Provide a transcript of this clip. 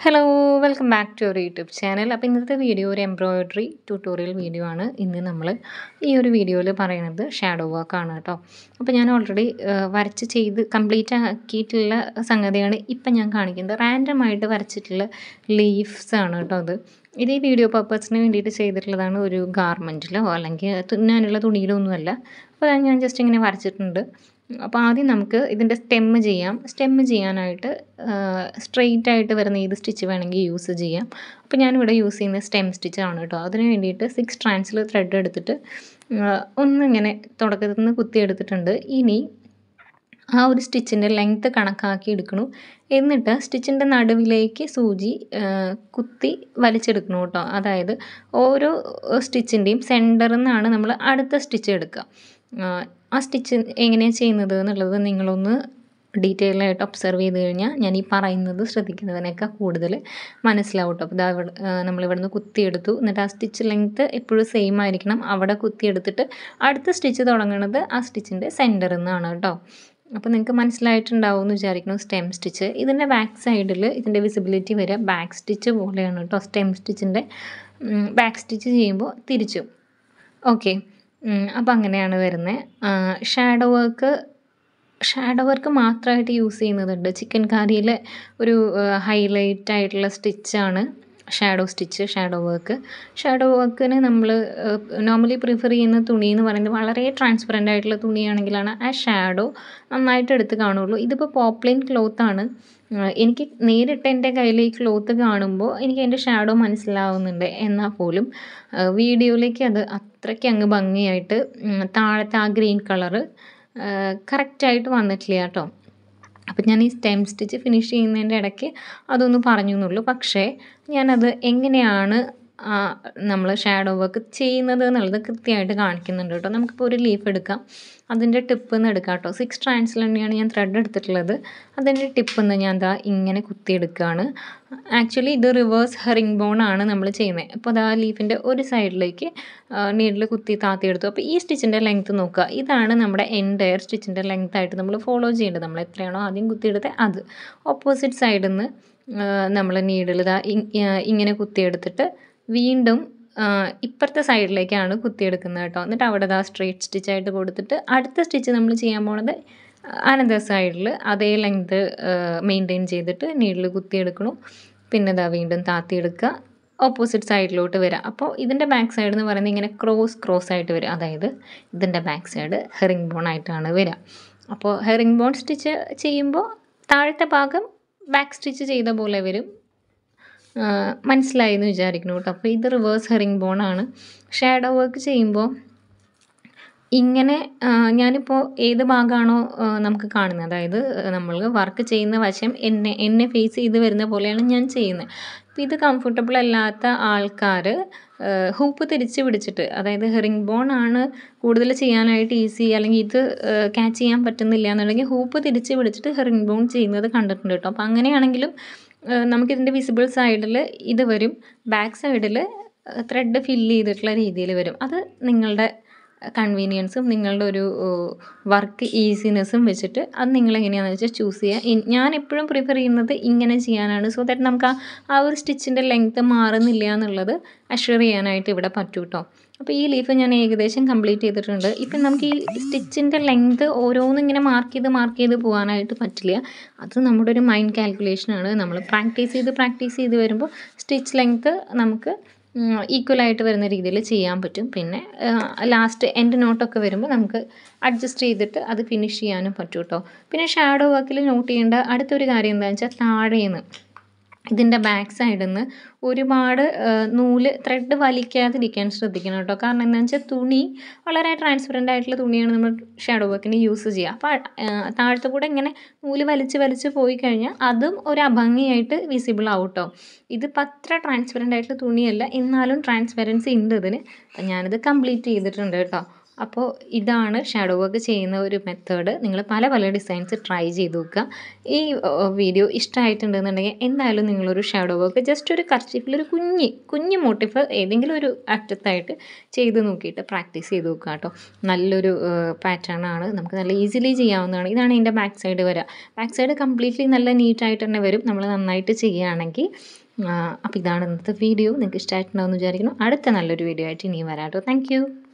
Hello welcome back to our YouTube channel അപ്പോൾ ഇന്നത്തെ video ഒരു എംബ്രോയിഡറി ട്യൂട്ടോറിയൽ വീഡിയോ ആണ്. ഇന്ന് നമ്മൾ ഈ ഒരു വീഡിയോയിൽ പറയുന്നത് ഷാഡോ വർക്ക് ആണ് കേട്ടോ അപ്പോൾ ഞാൻ ഓൾറെഡി വരച്ച് ചെയ്ത് കംപ്ലീറ്റ് ആക്കിയിട്ടുള്ള സംഗതിയാണ് ഇപ്പം ഞാൻ കാണിക്കുന്നത്. റാൻഡം ആയിട്ട് വരച്ചിട്ടുള്ള ലീഫ്സ് ആണ് കേട്ടോ അത്. ഇത് ഈ വീഡിയോ പർപ്പസിന് വേണ്ടിയിട്ട് ചെയ്തിട്ടുള്ളതാണ് ഒരു ഗാർമെന്റിലോ അല്ലെങ്കിൽ തുന്നാനുള്ള തുണിയിലോ ഒന്നുമല്ല. അപ്പോൾ ഞാൻ ജസ്റ്റ് ഇങ്ങനെ വരച്ചിട്ടുണ്ട്. അപ്പോൾ ആദ്യം നമുക്ക് ഇതിന്റെ സ്റ്റെമ്മ് ചെയ്യാം. സ്റ്റെമ്മ് ചെയ്യാനായിട്ട് സ്ട്രെയിറ്റ് ആയിട്ട് വരുന്ന ഏത് സ്റ്റിച്ച് വേണമെങ്കിൽ യൂസ് ചെയ്യാം. അപ്പോൾ ഞാനിവിടെ യൂസ് ചെയ്യുന്ന സ്റ്റെം സ്റ്റിച്ചാണ് കേട്ടോ. അതിന് വേണ്ടിയിട്ട് സിക്സ് ട്രാൻസിൽ ത്രെഡ് എടുത്തിട്ട് ഒന്നിങ്ങനെ തുടക്കത്തിൽ നിന്ന് കുത്തി എടുത്തിട്ടുണ്ട്. ഇനി ആ ഒരു സ്റ്റിച്ചിന്റെ ലെങ്ത്ത് കണക്കാക്കി എടുക്കണു. എന്നിട്ട് സ്റ്റിച്ചിന്റെ നടുവിലേക്ക് സൂചി കുത്തി വലിച്ചെടുക്കണം കേട്ടോ. അതായത് ഓരോ സ്റ്റിച്ചിന്റെയും സെന്ററിൽ നിന്നാണ് നമ്മൾ അടുത്ത സ്റ്റിച്ച് എടുക്കുക. ആ സ്റ്റിച്ച് എങ്ങനെയാണ് ചെയ്യുന്നത് എന്നുള്ളത് നിങ്ങളൊന്ന് ഡീറ്റെയിൽ ആയിട്ട് ഒബ്സർവ് ചെയ്ത് കഴിഞ്ഞാൽ ഞാൻ ഈ പറയുന്നത് ശ്രദ്ധിക്കുന്നതിനേക്കാൾ കൂടുതൽ മനസ്സിലാവും കേട്ടോ അപ്പോൾ നമ്മളിവിടെ നമ്മളിവിടുന്ന് കുത്തിയെടുത്തു എന്നിട്ട് ആ സ്റ്റിച്ച് ലെങ്ത്ത് എപ്പോഴും സെയിം ആയിരിക്കണം. അവിടെ കുത്തിയെടുത്തിട്ട് അടുത്ത സ്റ്റിച്ച് തുടങ്ങുന്നത് ആ സ്റ്റിച്ചിന്റെ സെന്ററിൽ നിന്നാണ് കേട്ടോ അപ്പോൾ നിങ്ങൾക്ക് മനസ്സിലായിട്ടുണ്ടാവും എന്ന് വിചാരിക്കുന്നു സ്റ്റെം സ്റ്റിച്ച് ഇതിന്റെ ബാക്ക് സൈഡിൽ ഇതിന്റെ വിസിബിലിറ്റി വരെ ബാക്ക് സ്റ്റിച്ച് പോലെയാണ് കേട്ടോ സ്റ്റെം സ്റ്റിച്ചിന്റെ ബാക്ക് സ്റ്റിച്ച് ചെയ്യുമ്പോൾ തിരിച്ചു. ഓക്കെ അപ്പോൾ അങ്ങനെയാണ് വരുന്നത് ഷാഡോ വർക്ക് ഷാഡോ വർക്ക് മാത്രമായിട്ട് യൂസ് ചെയ്യുന്നതുണ്ട്. ചിക്കൻ കാരിയിലെ ഒരു ഹൈലൈറ്റ് ആയിട്ടുള്ള സ്റ്റിച്ചാണ് shadow stitch shadow work. Shadow വർക്കിന് നമ്മൾ നോർമലി പ്രിഫർ ചെയ്യുന്ന തുണി എന്ന് പറയുന്നത് വളരെ ട്രാൻസ്പെറന്റ് ആയിട്ടുള്ള തുണിയാണെങ്കിലാണ് ആ ഷാഡോ നന്നായിട്ട് എടുത്ത് കാണുള്ളൂ. ഇതിപ്പോൾ പോപ്ലിൻ ക്ലോത്താണ് എനിക്ക് നേരിട്ട് എന്റെ കയ്യിൽ ഈ ക്ലോത്ത് കാണുമ്പോൾ എനിക്ക് അതിന്റെ ഷാഡോ മനസ്സിലാവുന്നുണ്ട് എന്നാൽ പോലും. വീഡിയോയിലേക്ക് അത് അത്രയ്ക്ക് അങ്ങ് ഭംഗിയായിട്ട് താഴത്തെ ആ ഗ്രീൻ കളറ് കറക്റ്റായിട്ട് വന്നിട്ടില്ല കേട്ടോ. അപ്പം ഞാൻ ഈ സ്റ്റെം സ്റ്റിച്ച് ഫിനിഷ് ചെയ്യുന്നതിന്റെ ഇടയ്ക്ക് അതൊന്ന് പറഞ്ഞു എന്നുള്ളൂ പക്ഷേ ഞാനത് എങ്ങനെയാണ് നമ്മൾ ഷാഡോ വർക്ക് ചെയ്യുന്നത് എന്നുള്ളത് കൃത്യമായിട്ട് കാണിക്കുന്നുണ്ട് കേട്ടോ. നമുക്കിപ്പോൾ ഒരു ലീഫ് എടുക്കാം. അതിന്റെ ടിപ്പ് നിന്ന് എടുക്കാം കേട്ടോ. സിക്സ് ട്രാൻസിൽ തന്നെയാണ് ഞാൻ ത്രെഡ് എടുത്തിട്ടുള്ളത്. അതിന്റെ ടിപ്പ് നിന്ന് ഞാൻ ദാ ഇങ്ങനെ കുത്തിയെടുക്കുകയാണ് ആക്ച്വലി ഇത് റിവേഴ്സ് ഹെറിങ് ബോൺ ആണ് നമ്മൾ ചെയ്യുന്നത് അപ്പോൾ അത് ആ ലീഫിന്റെ ഒരു സൈഡിലേക്ക് നീഡിൽ കുത്തി താത്തിയെടുത്തു. അപ്പോൾ ഈ സ്റ്റിച്ചിന്റെ ലെങ്ത്ത് നോക്കുക. ഇതാണ് നമ്മുടെ എന്റയർ സ്റ്റിച്ചിന്റെ ലെങ്ത് ആയിട്ട് നമ്മൾ ഫോളോ ചെയ്യേണ്ടത്. നമ്മൾ എത്രയാണോ ആദ്യം കുത്തിയെടുത്തത് അത്. ഓപ്പോസിറ്റ് സൈഡിൽ നിന്ന് നമ്മൾ നീഡിൽ ഇതാ ഇങ്ങനെ കുത്തിയെടുത്തിട്ട് വീണ്ടും ഇപ്പുറത്തെ സൈഡിലേക്കാണ് കുത്തിയെടുക്കുന്നത് കേട്ടോ. എന്നിട്ട് അവിടെ ആ സ്ട്രേറ്റ് സ്റ്റിച്ചായിട്ട് കൊടുത്തിട്ട് അടുത്ത സ്റ്റിച്ച് നമ്മൾ ചെയ്യാൻ പോണത് അനന്തർ സൈഡിൽ അതേ ലെങ്ത് മെയിന്റെയിൻ ചെയ്തിട്ട് നീഡിൽ കുത്തിയെടുക്കണു. പിന്നെ ഇതാ വീണ്ടും താത്തിയെടുക്കുക. ഓപ്പോസിറ്റ് സൈഡിലോട്ട് വരിക അപ്പോൾ ഇതിന്റെ ബാക്ക് സൈഡ് എന്ന് പറയുന്നത് ഇങ്ങനെ ക്രോസ് ക്രോസ് ആയിട്ട് വരും. അതായത് ഇതിന്റെ ബാക്ക് സൈഡ് ഹെറിംഗ് ബോൺ ആയിട്ടാണ് വരിക അപ്പോൾ ഹെറിംഗ് ബോൺ സ്റ്റിച്ച് ചെയ്യുമ്പോൾ താഴത്തെ ഭാഗം ബാക്ക് സ്റ്റിച്ച് ചെയ്ത പോലെ വരും. മനസ്സിലായി എന്ന് വിചാരിക്കുന്നു കേട്ടോ. അപ്പോൾ ഇത് റിവേഴ്സ് ഹെറിംഗ് ബോൺ ആണ്. ഷാഡോ വർക്ക് ചെയ്യുമ്പോൾ ഇങ്ങനെ ഞാനിപ്പോൾ ഏത് ഭാഗമാണോ നമുക്ക് കാണുന്നത് അതായത് നമ്മൾ വർക്ക് ചെയ്യുന്ന വശം എന്നെ എന്നെ ഫേസ് ചെയ്ത് വരുന്ന പോലെയാണ് ഞാൻ ചെയ്യുന്നത് അപ്പോൾ ഇത് കംഫർട്ടബിൾ അല്ലാത്ത ആൾക്കാർ ഹൂപ്പ് തിരിച്ച് പിടിച്ചിട്ട് അതായത് ഹെറിംഗ് ബോൺ ആണ് കൂടുതൽ ചെയ്യാനായിട്ട് ഈസി അല്ലെങ്കിൽ ഇത് ക്യാച്ച് ചെയ്യാൻ പറ്റുന്നില്ല എന്നുണ്ടെങ്കിൽ ഹൂപ്പ് തിരിച്ച് പിടിച്ചിട്ട് ഹെറിംഗ് ബോൺ ചെയ്യുന്നത് കണ്ടിട്ടുണ്ട് കേട്ടോ. അപ്പോൾ അങ്ങനെയാണെങ്കിലും നമുക്കിതിന്റെ വിസിബിൾ സൈഡിൽ ഇത് വരും. ബാക്ക് സൈഡിൽ ത്രെഡ് ഫില്ല് ചെയ്തിട്ടുള്ള രീതിയിൽ വരും. അത് നിങ്ങളുടെ കൺവീനിയൻസും നിങ്ങളുടെ ഒരു വർക്ക് ഈസിനെസ്സും വെച്ചിട്ട് അത് നിങ്ങൾ എങ്ങനെയാണെന്ന് വെച്ചാൽ ചൂസ് ചെയ്യുക. ഞാൻ എപ്പോഴും പ്രിഫർ ചെയ്യുന്നത് ഇങ്ങനെ ചെയ്യാനാണ്. സോ ദാറ്റ് നമുക്ക് ആ ഒരു സ്റ്റിച്ചിന്റെ ലെങ്ത്ത് മാറുന്നില്ല എന്നുള്ളത് അഷ്വർ ചെയ്യാനായിട്ട് ഇവിടെ പറ്റൂ കേട്ടോ അപ്പോൾ ഈ ലീഫ് ഞാൻ ഏകദേശം കംപ്ലീറ്റ് ചെയ്തിട്ടുണ്ട്. ഇപ്പം നമുക്ക് ഈ സ്റ്റിച്ചിന്റെ ലെങ്ത്ത് ഓരോന്നും ഇങ്ങനെ മാർക്ക് ചെയ്ത് മാർക്ക് ചെയ്ത് പോകാനായിട്ട് പറ്റില്ല. അത് നമ്മുടെ ഒരു മൈൻഡ് കാൽക്കുലേഷനാണ്. നമ്മൾ പ്രാക്ടീസ് ചെയ്ത് പ്രാക്ടീസ് ചെയ്ത് വരുമ്പോൾ സ്റ്റിച്ച് ലെങ്ത്ത് നമുക്ക് ഈക്വലായിട്ട് വരുന്ന രീതിയിൽ ചെയ്യാൻ പറ്റും. പിന്നെ ലാസ്റ്റ് എൻഡ് നോട്ടൊക്കെ വരുമ്പോൾ നമുക്ക് അഡ്ജസ്റ്റ് ചെയ്തിട്ട് അത് ഫിനിഷ് ചെയ്യാനും പറ്റും കേട്ടോ പിന്നെ ഷാഡോ വർക്കിൽ നോട്ട് ചെയ്യേണ്ട അടുത്തൊരു കാര്യം എന്താണെന്ന് വെച്ചാൽ താഴേന്ന്. ഇതിന്റെ ബാക്ക് സൈഡിൽ നിന്ന് ഒരുപാട് നൂൽ ത്രെഡ് വലിക്കാതിരിക്കാൻ ശ്രദ്ധിക്കണം കേട്ടോ കാരണം എന്താണെന്ന് വെച്ചാൽ തുണി വളരെ ട്രാൻസ്പെറന്റ് ആയിട്ടുള്ള തുണിയാണ് നമ്മൾ ഷാഡോ വർക്കിന് യൂസ് ചെയ്യുക. അപ്പോൾ താഴത്തെ കൂടെ ഇങ്ങനെ നൂൽ വലിച്ച് വലിച്ച് പോയി കഴിഞ്ഞാൽ അതും ഒരു അഭംഗിയായിട്ട് വിസിബിൾ ആവും കേട്ടോ ഇതിപ്പോൾ അത്ര ട്രാൻസ്പെറന്റ് ആയിട്ടുള്ള തുണിയല്ല എന്നാലും ട്രാൻസ്പെറൻസി ഉണ്ട് ഇതിന്. അപ്പം ഞാനിത് കംപ്ലീറ്റ് ചെയ്തിട്ടുണ്ട് കേട്ടോ അപ്പോൾ ഇതാണ് ഷാഡോ വർക്ക് ചെയ്യുന്ന ഒരു മെത്തേഡ് നിങ്ങൾ പല പല ഡിസൈൻസ് ട്രൈ ചെയ്ത് നോക്കുക. ഈ വീഡിയോ ഇഷ്ടമായിട്ടുണ്ടെന്നുണ്ടെങ്കിൽ എന്തായാലും നിങ്ങളൊരു ഷാഡോ വർക്ക് ജസ്റ്റ് ഒരു കർച്ചിഫിൽ ഒരു കുഞ്ഞ് കുഞ്ഞ് മോട്ടിഫ് ഏതെങ്കിലും ഒരു അറ്റത്തായിട്ട് ചെയ്ത് നോക്കിയിട്ട് പ്രാക്ടീസ് ചെയ്ത് നോക്കുക കേട്ടോ. നല്ലൊരു പാറ്റേൺ ആണ്. നമുക്ക് നല്ല ഈസിലി ചെയ്യാവുന്നതാണ്. ഇതാണ് ഇതിന്റെ ബാക്ക് സൈഡ് വരിക ബാക്ക് സൈഡ് കംപ്ലീറ്റ്ലി നല്ല നീറ്റായിട്ട് തന്നെ വരും. നമ്മൾ നന്നായിട്ട് ചെയ്യുകയാണെങ്കിൽ. അപ്പോൾ ഇതാണ് ഇന്നത്തെ വീഡിയോ നിങ്ങൾക്ക് ഇഷ്ടമായിട്ടുണ്ടാവും എന്ന് വിചാരിക്കുന്നു. അടുത്ത നല്ലൊരു വീഡിയോ ആയിട്ട് ഇനിയും വരാം കേട്ടോ. താങ്ക്